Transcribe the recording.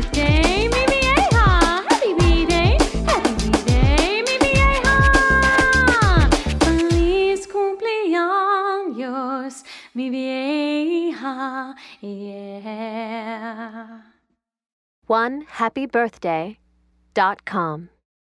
birthday, Mimi Aha! Happy B-Day, happy B-Day, Mimi Aha! Feliz cumpleaños, mi vieja, yeah. One happy birthday dot com.